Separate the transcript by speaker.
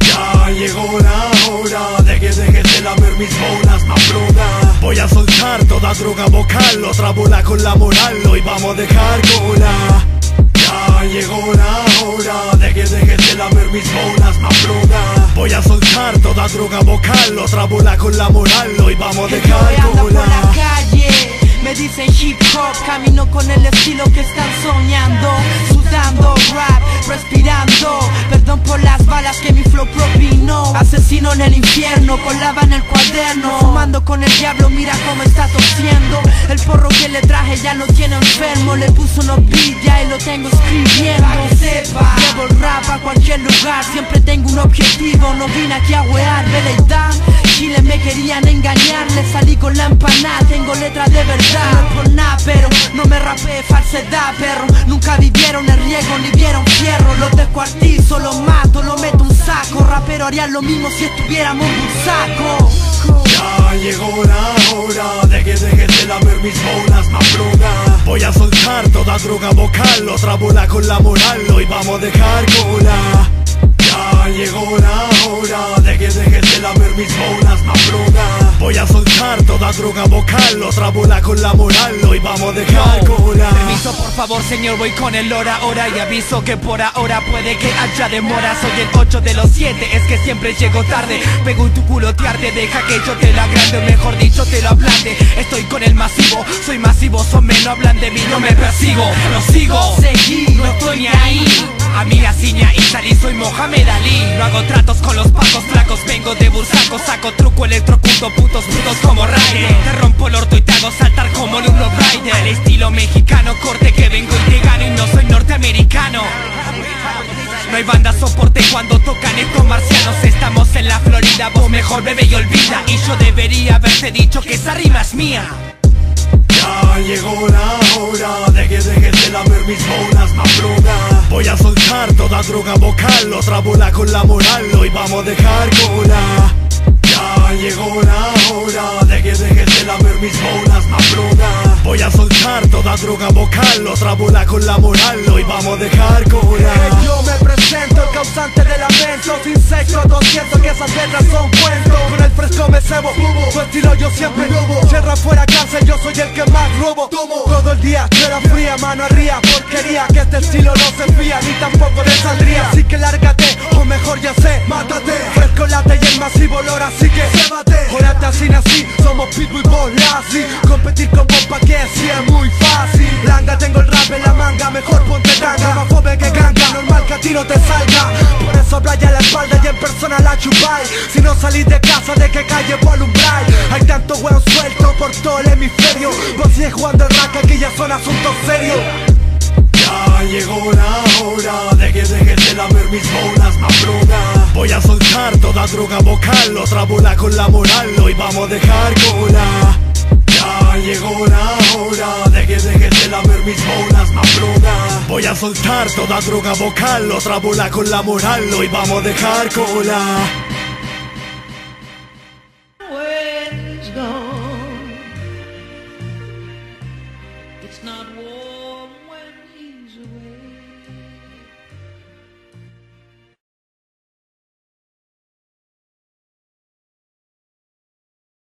Speaker 1: Ya llegó la hora de que dejes de lamer mis bolas, mafroda Voy a soltar toda droga vocal, otra bola con la moral, hoy vamos a dejar cola. Ya llegó la hora de que dejes de lamer mis bolas, mafroda Voy a soltar toda droga vocal, otra bola con la moral, hoy vamos a dejar
Speaker 2: dicen hip hop, camino con el estilo que están soñando, sudando rap, respirando, perdón por las balas que mi flow propinó, asesino en el infierno, con lava en el cuaderno, fumando con el diablo, mira cómo está tosiendo, el porro que le traje ya lo tiene enfermo, le puso beats ya y lo tengo escribiendo, llevo el rap a cualquier lugar, siempre tengo un objetivo, no vine aquí a wear, verdad, Chile me querían engañar, le salí con la empanada, tengo letras de verdad, no por nada, pero no me rapé falsedad, perro, nunca vivieron el riesgo ni vieron fierro, los descuartizo, los mato, lo meto un saco, rapero harían lo mismo si estuviéramos en un saco.
Speaker 1: Ya llegó la hora de que dejes de lamer mis bolas, mafroda Voy a soltar toda droga vocal, otra bola con la moral, a dejar cola. Ya llegó la hora de que dejes de lamer mis bolas, mafroda Voy a soltar toda droga vocal, otra bola con la moral, hoy vamos a dejar cola.
Speaker 3: Permiso por favor señor, voy con el hora hora. Y aviso que por ahora puede que haya demora. Soy el 8 de los 7, es que siempre llego tarde. Pego en tu culo, te arde, deja que yo te la grande o Mejor dicho te lo ablande. Estoy con el masivo, soy masivo Son no hablan de mí, no me persigo. Lo sigo, seguí, no estoy ni ahí a mí así ni ahí salí, soy Mohamed Ali. No hago tratos con los pacos flacos Vengo de bursaco, saco truco, electrocuto Putos putos como Ryder. Te rompo el orto y te hago saltar como Luno Rider. Al estilo mexicano, corte que vengo y te gano Y no soy norteamericano. No hay banda soporte cuando tocan estos marcianos. Estamos en la Florida, vos mejor bebe y olvida. Y yo debería haberte dicho que esa rima es mía.
Speaker 1: Ya llegó la hora de que dejes de lamer mis bolas, mafroda Droga vocal, otra bola con la moral, hoy vamos a dejar cola. Ya llegó la hora de que dejes de lamer mis bolas, mafroda Voy a soltar toda droga vocal, otra bola con la moral, hoy vamos a dejar cola.
Speaker 4: Yo me presento, el causante de lamento Sin sexo, no siento que esas letras son cuentos. Con el fresco me cebo, tu estilo yo siempre robo Cierra fuera cárcel, yo soy el que más robo. Todo el día, tierra fría, mano arriba. Porquería, que este estilo no se fía Ni tampoco Somos Pitbull vos Lassie. Competir con vos pa' que sí es muy fácil. Langa, tengo el rap en la manga Mejor ponte tanga, más joven que ganga Normal que a ti no te salga. Por eso playa la espalda y en persona la chupáis. Si no salís de casa, ¿de qué calle volumbráis? Hay tanto huevo suelto por todo el hemisferio. Vos sigues jugando el rack, aquí ya son asuntos serios.
Speaker 1: Ya llegó la hora de que dejes de lamer mis bolas, mafroda Voy a soltar toda droga vocal, otra bola con la moral, hoy vamos a dejar cola Ya llegó la hora. De que dejes de lamer mis bolas, mafroda Voy a soltar toda droga vocal, otra bola con la moral, hoy vamos a dejar cola